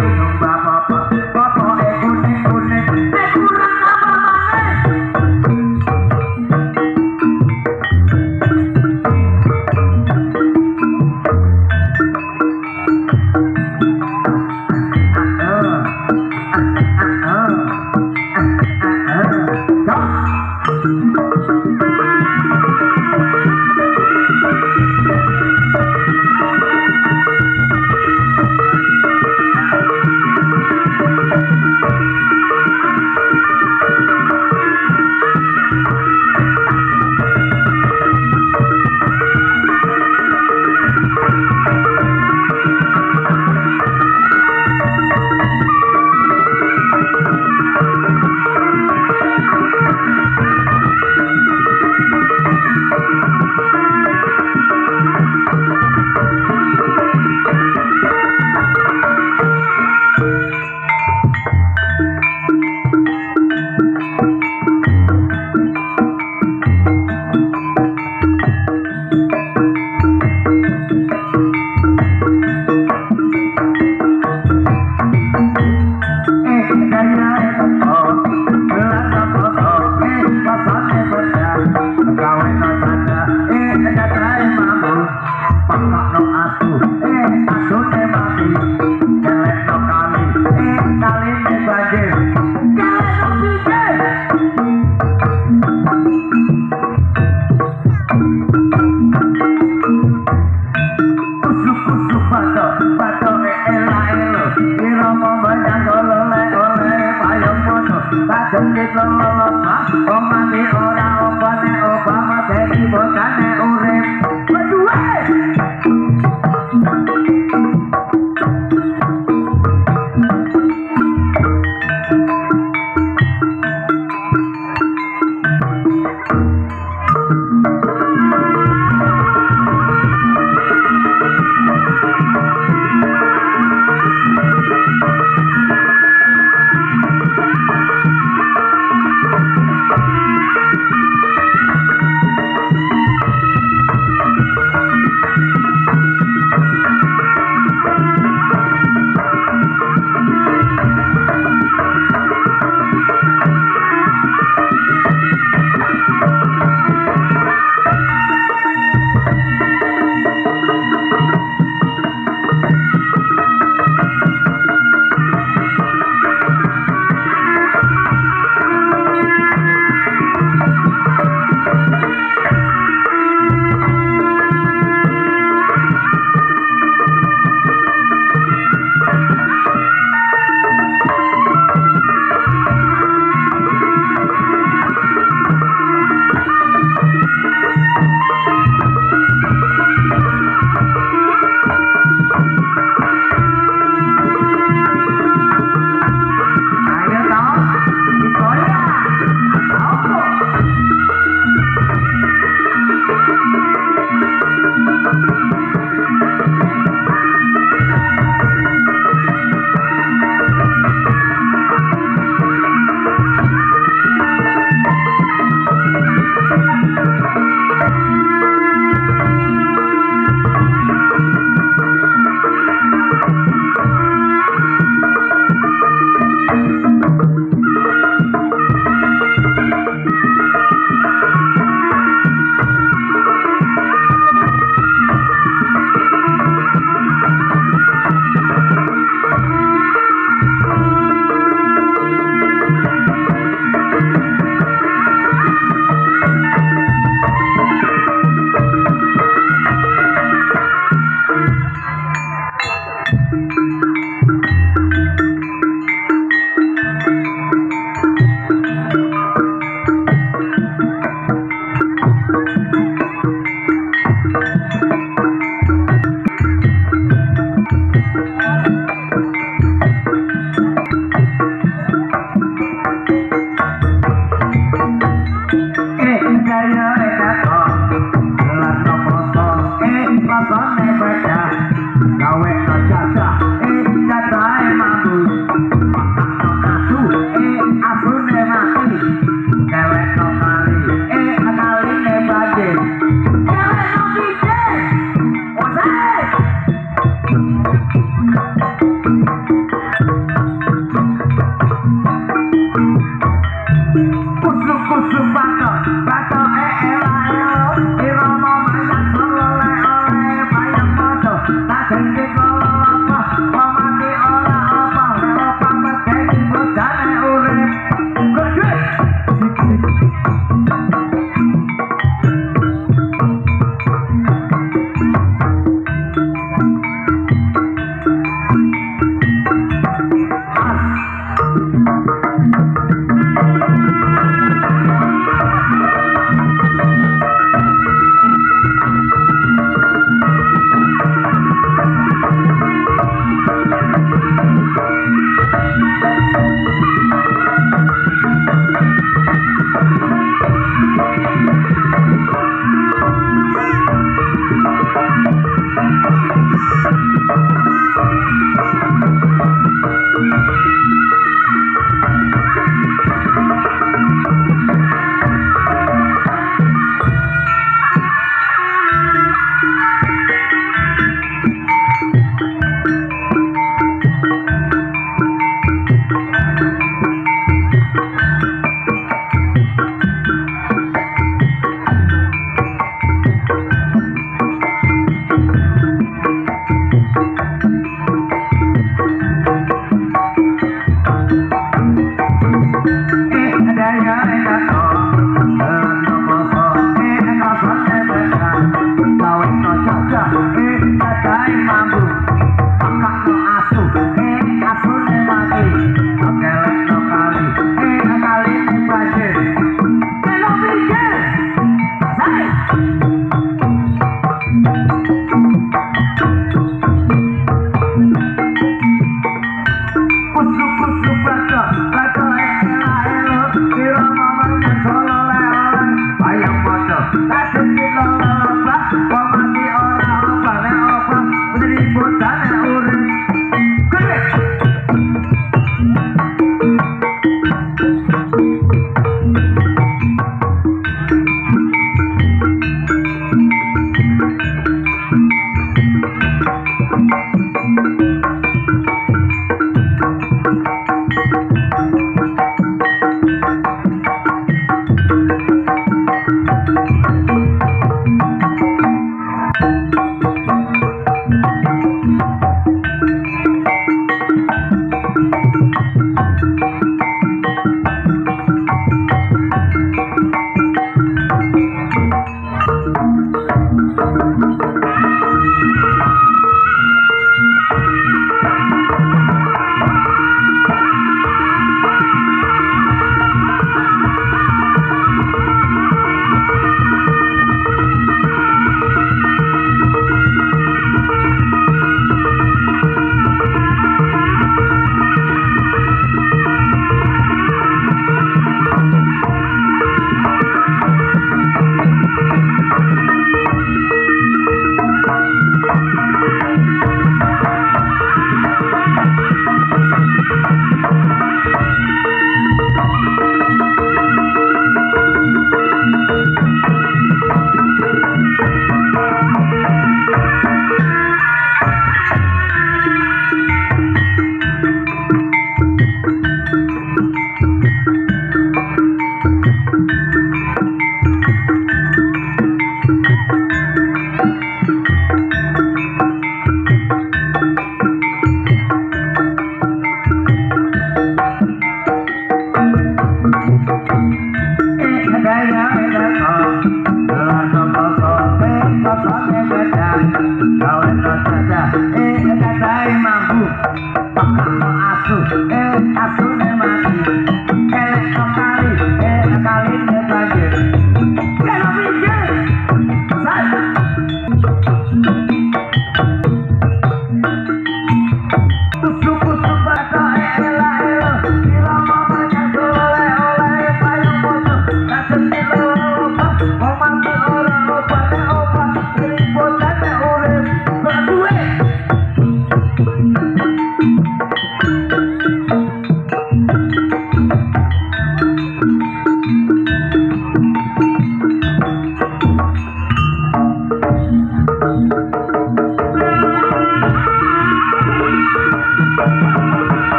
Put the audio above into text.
não dá